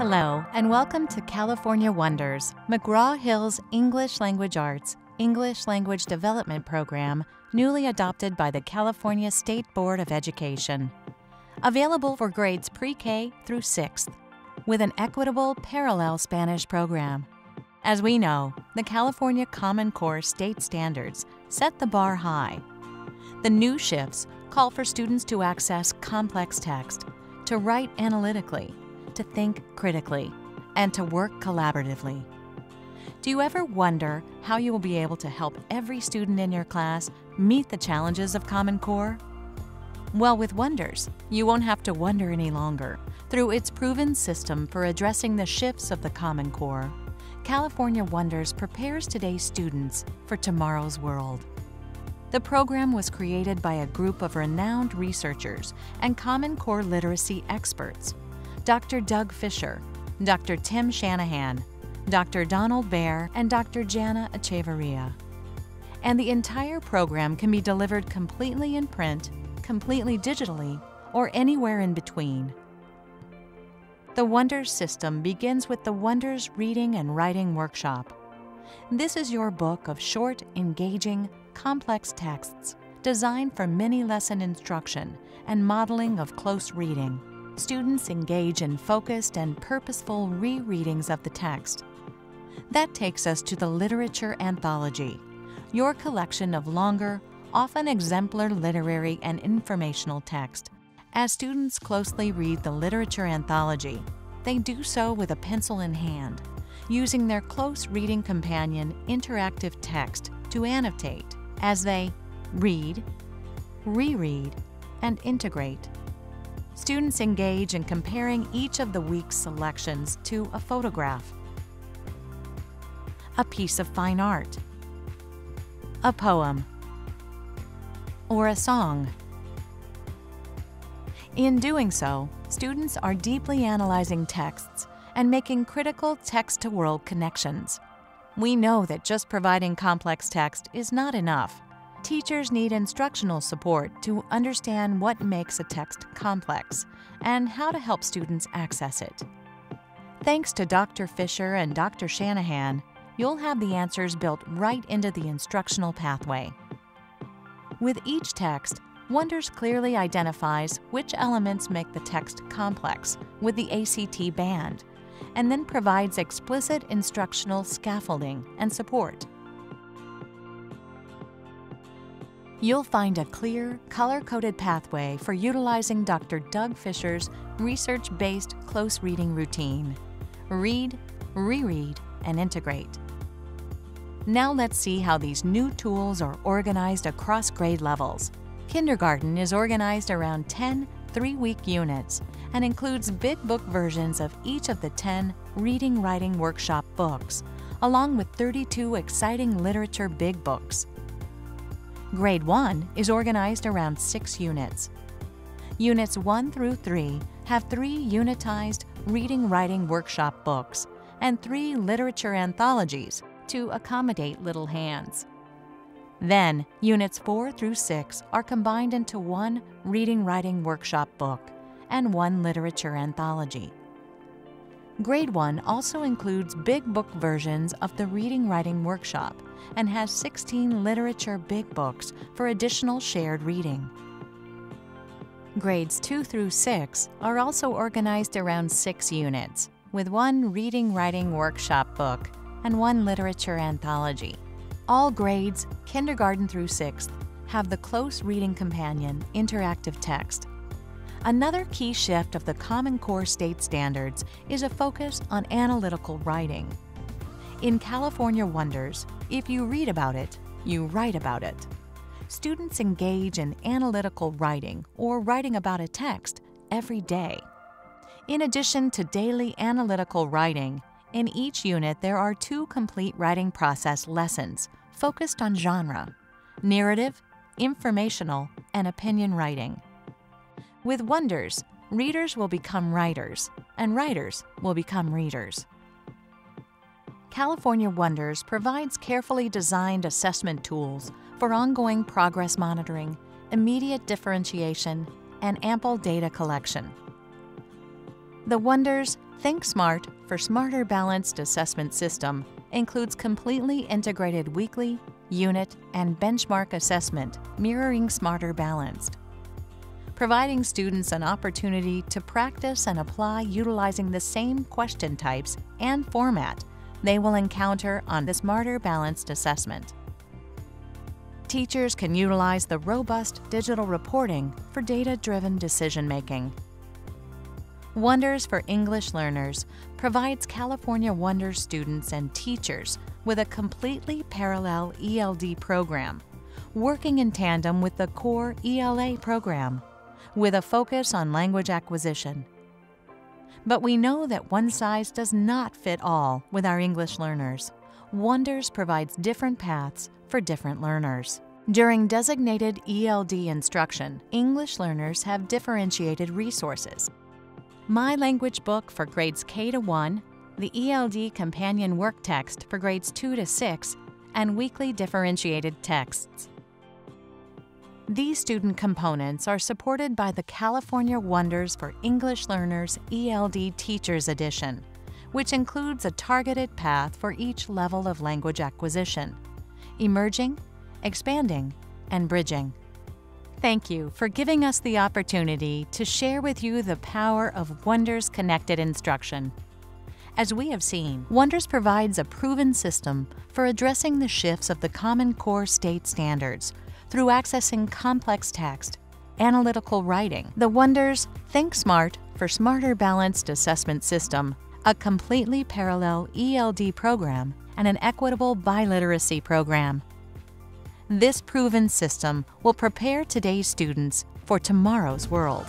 Hello, and welcome to California Wonders, McGraw Hill's English Language Arts English Language Development Program, newly adopted by the California State Board of Education. Available for grades pre K through 6th, with an equitable parallel Spanish program. As we know, the California Common Core state standards set the bar high. The new shifts call for students to access complex text, to write analytically, to think critically, and to work collaboratively. Do you ever wonder how you will be able to help every student in your class meet the challenges of Common Core? Well, with Wonders, you won't have to wonder any longer. Through its proven system for addressing the shifts of the Common Core, California Wonders prepares today's students for tomorrow's world. The program was created by a group of renowned researchers and Common Core literacy experts Dr. Doug Fisher, Dr. Tim Shanahan, Dr. Donald Bear, and Dr. Jana Echevarria. And the entire program can be delivered completely in print, completely digitally, or anywhere in between. The Wonders system begins with the Wonders Reading and Writing Workshop. This is your book of short, engaging, complex texts designed for mini lesson instruction and modeling of close reading. Students engage in focused and purposeful rereadings of the text that takes us to the Literature Anthology, your collection of longer, often exemplar literary and informational text. As students closely read the Literature Anthology, they do so with a pencil in hand, using their close reading companion interactive text to annotate as they read, reread, and integrate. Students engage in comparing each of the week's selections to a photograph a piece of fine art, a poem, or a song. In doing so, students are deeply analyzing texts and making critical text to world connections. We know that just providing complex text is not enough. Teachers need instructional support to understand what makes a text complex and how to help students access it. Thanks to Dr. Fisher and Dr. Shanahan, you'll have the answers built right into the instructional pathway. With each text, Wonders clearly identifies which elements make the text complex with the ACT band, and then provides explicit instructional scaffolding and support. You'll find a clear, color-coded pathway for utilizing Dr. Doug Fisher's research-based close reading routine. Read, reread, and integrate. Now let's see how these new tools are organized across grade levels. Kindergarten is organized around 10 three-week units and includes big book versions of each of the 10 Reading Writing Workshop books, along with 32 exciting literature big books. Grade 1 is organized around 6 units. Units 1 through 3 have three unitized Reading Writing Workshop books and three literature anthologies to accommodate little hands. Then, Units 4 through 6 are combined into one Reading Writing Workshop book and one literature anthology. Grade 1 also includes big book versions of the Reading Writing Workshop and has 16 literature big books for additional shared reading. Grades 2 through 6 are also organized around six units, with one Reading Writing Workshop book and one literature anthology. All grades, kindergarten through 6th, have the Close Reading Companion interactive text. Another key shift of the Common Core state standards is a focus on analytical writing. In California Wonders, if you read about it, you write about it. Students engage in analytical writing or writing about a text every day. In addition to daily analytical writing, in each unit, there are two complete writing process lessons focused on genre narrative, informational, and opinion writing. With Wonders, readers will become writers, and writers will become readers. California Wonders provides carefully designed assessment tools for ongoing progress monitoring, immediate differentiation, and ample data collection. The Wonders Think Smart for Smarter Balanced Assessment System includes completely integrated weekly, unit, and benchmark assessment mirroring Smarter Balanced. Providing students an opportunity to practice and apply utilizing the same question types and format they will encounter on the Smarter Balanced Assessment. Teachers can utilize the robust digital reporting for data-driven decision-making. Wonders for English Learners provides California Wonders students and teachers with a completely parallel ELD program, working in tandem with the core ELA program, with a focus on language acquisition. But we know that one size does not fit all with our English learners. Wonders provides different paths for different learners. During designated ELD instruction, English learners have differentiated resources. My Language Book for grades K to 1, the ELD Companion Work Text for grades 2 to 6, and weekly differentiated texts. These student components are supported by the California Wonders for English Learners ELD Teachers Edition, which includes a targeted path for each level of language acquisition, emerging, expanding, and bridging. Thank you for giving us the opportunity to share with you the power of Wonders Connected Instruction. As we have seen, Wonders provides a proven system for addressing the shifts of the Common Core state standards through accessing complex text, analytical writing. The Wonders Think Smart for Smarter Balanced Assessment System, a completely parallel ELD program, and an equitable biliteracy program. This proven system will prepare today's students for tomorrow's world.